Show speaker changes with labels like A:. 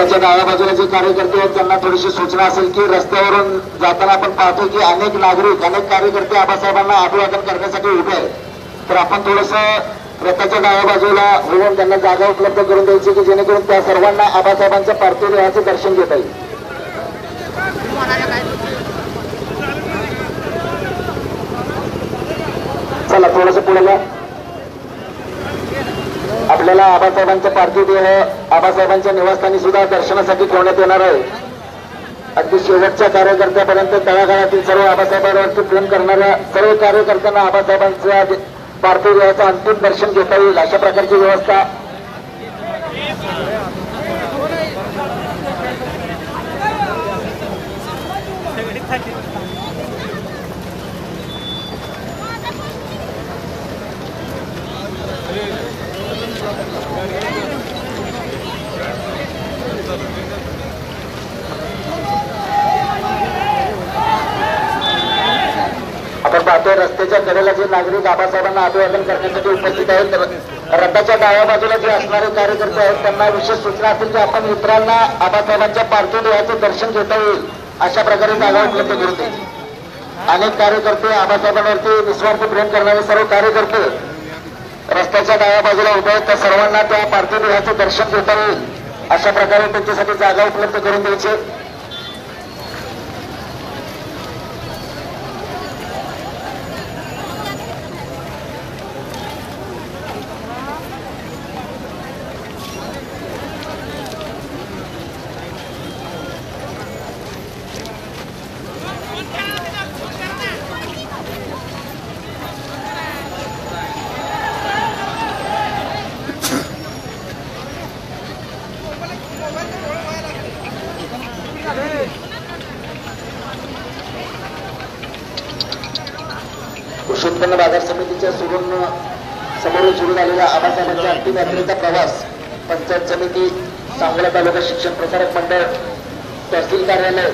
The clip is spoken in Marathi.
A: डाव्या बाजूला जे कार्यकर्ते आहेत त्यांना थोडीशी सूचना असेल की रस्त्यावरून जाताना आपण पाहतो की अनेक नागरिक अनेक कार्यकर्ते आबासाहेबांना अभिवादन करण्यासाठी उभे आहेत. तर आपण थोडस रथाच्या डाव्या बाजूला होऊन त्यांना जागा उपलब्ध करून द्यायची की जेणेकरून त्या सर्वांना आबासाहेबांच्या पार्थिव देहाचं दर्शन घेता येईल. चला थोडस पुढे जा. आपल्याला आबासाहेबांचं पार्थिव देह आबासाहेबांच्या निवासस्थानी सुद्धा दर्शनासाठी ठेवण्यात येणार आहे. अगदी शेवटच्या कार्यकर्त्यापर्यंत तळागाळातील सर्व आबासाहेबांवरती प्रेम करणाऱ्या सर्व कार्यकर्त्यांना आबासाहेबांच्या पार्थिव देहाचं अंतिम दर्शन घेता येईल अशा प्रकारची व्यवस्था पाहतोय रस्त्याच्या कडेला जे नागरिक आबासाहेबांना अभिवादन करण्यासाठी उपस्थित आहेत रथाच्या डाव्या बाजूला जे असणारे कार्यकर्ते आहेत त्यांना विशेष सूचना असेल की आपण मित्रांना आबासाहेबांच्या पार्थिव देहाचं दर्शन घेता येईल अशा प्रकारे जागा उपलब्ध करून द्यायची अनेक कार्यकर्ते आबासाहेबांवरती निस्वार्थ प्रेम करणारे सर्व कार्यकर्ते रस्त्याच्या डाव्या बाजूला उभे आहेत त्या सर्वांना त्या पार्थिव देहाचं दर्शन घेता येईल अशा प्रकारे त्यांच्यासाठी जागा उपलब्ध करून द्यायची कृषी उत्पन्न बाजार समितीच्या सुरून समोरून सुरू झालेल्या आबासाहेबांच्या अंतिम यात्रेचा प्रवास पंचायत समिती सांगोला तालुका शिक्षण प्रसारक मंडळ तहसील कार्यालय